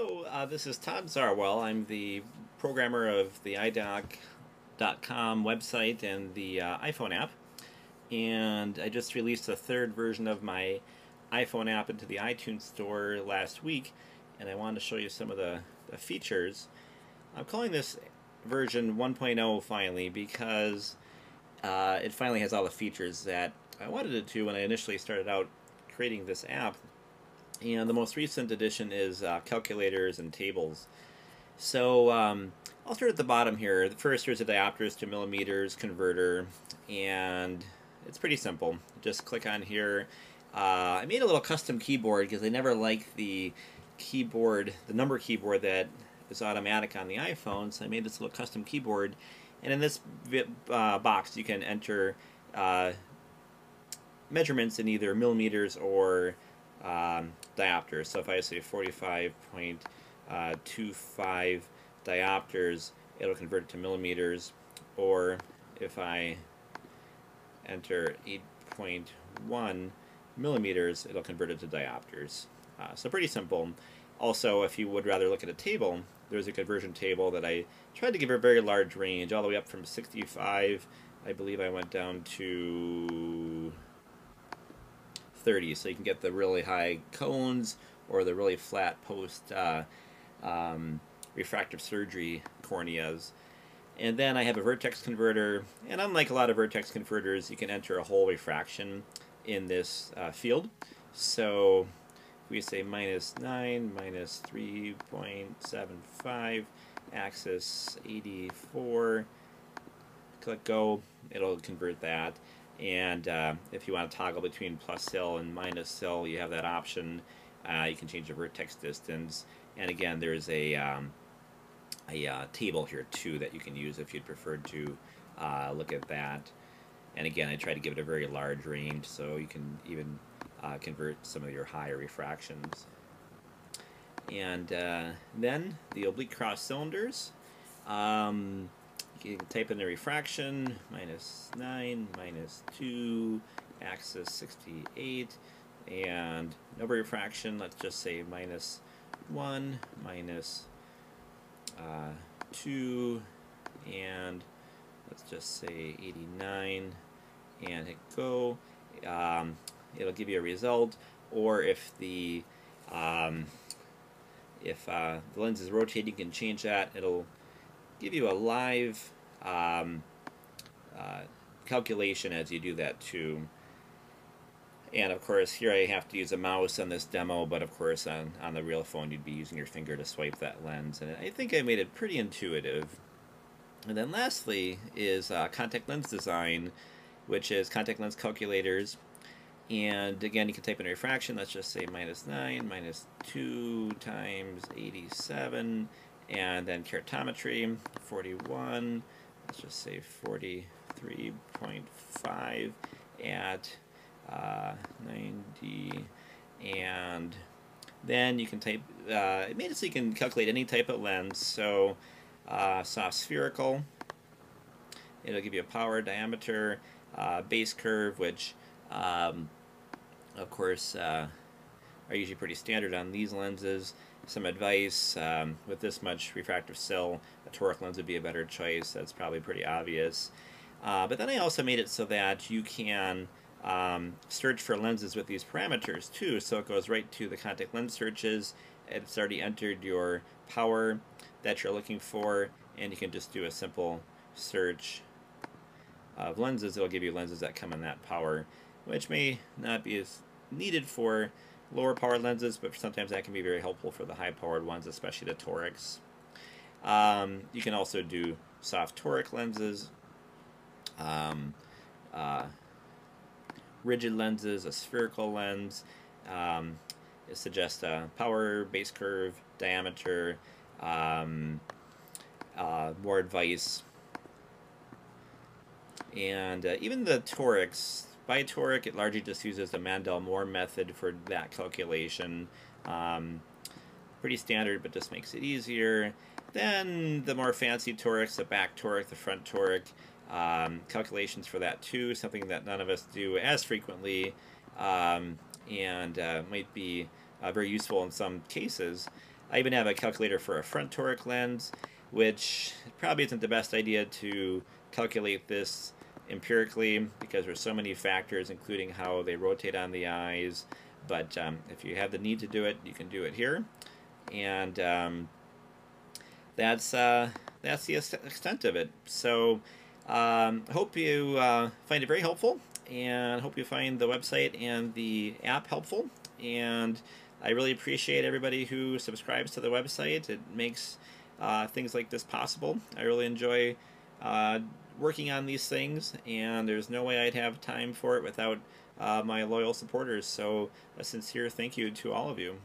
Hello, uh, this is Todd Zarwell. I'm the programmer of the EyeDock.com website and the uh, iPhone app. And I just released the third version of my iPhone app into the iTunes Store last week. And I wanted to show you some of the, the features. I'm calling this version 1.0 finally because uh, it finally has all the features that I wanted it to when I initially started out creating this app and the most recent addition is uh, calculators and tables. So um, I'll start at the bottom here. The first there's a diopters to millimeters converter, and it's pretty simple. Just click on here. Uh, I made a little custom keyboard because I never liked the keyboard, the number keyboard that is automatic on the iPhone, so I made this little custom keyboard. And in this uh, box, you can enter uh, measurements in either millimeters or um, diopters. So if I say 45.25 uh, diopters, it'll convert it to millimeters. Or if I enter 8.1 millimeters, it'll convert it to diopters. Uh, so pretty simple. Also, if you would rather look at a table, there's a conversion table that I tried to give a very large range, all the way up from 65, I believe I went down to 30 so you can get the really high cones or the really flat post uh, um, refractive surgery corneas. And then I have a vertex converter, and unlike a lot of vertex converters, you can enter a whole refraction in this uh, field. So if we say minus 9, minus 3.75, axis 84, click go, it'll convert that. And uh, if you want to toggle between plus cyl and minus cyl, you have that option. Uh, you can change the vertex distance. And again, there's a, um, a uh, table here too that you can use if you'd prefer to uh, look at that. And again, I try to give it a very large range so you can even uh, convert some of your higher refractions. And uh, then the oblique cross cylinders. Um, you can type in the refraction, minus 9, minus 2, axis 68, and number refraction, let's just say minus 1, minus, uh, 2, and let's just say 89, and hit go. Um, it'll give you a result, or if the um, if uh, the lens is rotating, you can change that. It'll give you a live um, uh, calculation as you do that too. And of course, here I have to use a mouse on this demo, but of course on, on the real phone you'd be using your finger to swipe that lens. And I think I made it pretty intuitive. And then lastly is uh, contact lens design, which is contact lens calculators. And again, you can type in a refraction. Let's just say minus 9, minus 2 times 87 and then keratometry 41 let's just say 43.5 at uh, 90 and then you can type uh, it made it so you can calculate any type of lens. So uh, soft spherical it'll give you a power diameter uh, base curve which um, of course uh, are usually pretty standard on these lenses some advice. Um, with this much refractive cyl, a toric lens would be a better choice. That's probably pretty obvious. Uh, but then I also made it so that you can um, search for lenses with these parameters too. So it goes right to the contact lens searches. It's already entered your power that you're looking for, and you can just do a simple search of lenses. It'll give you lenses that come in that power, which may not be as needed for lower powered lenses, but sometimes that can be very helpful for the high powered ones, especially the torics. Um, you can also do soft toric lenses, um, uh, rigid lenses, a spherical lens. Um, it suggests a power, base curve, diameter, um, uh, more advice. And uh, even the torics, Bitoric, it largely just uses the Mandell-Moore method for that calculation. Um, pretty standard, but just makes it easier. Then the more fancy torics, the back toric, the front toric, um, calculations for that too, something that none of us do as frequently um, and uh, might be uh, very useful in some cases. I even have a calculator for a front toric lens, which probably isn't the best idea to calculate this empirically because there's so many factors, including how they rotate on the eyes. But um, if you have the need to do it, you can do it here. And um, that's uh, that's the extent of it. So um, I hope you uh, find it very helpful, and hope you find the website and the app helpful. And I really appreciate everybody who subscribes to the website. It makes uh, things like this possible. I really enjoy uh, working on these things, and there's no way I'd have time for it without uh, my loyal supporters. So a sincere thank you to all of you.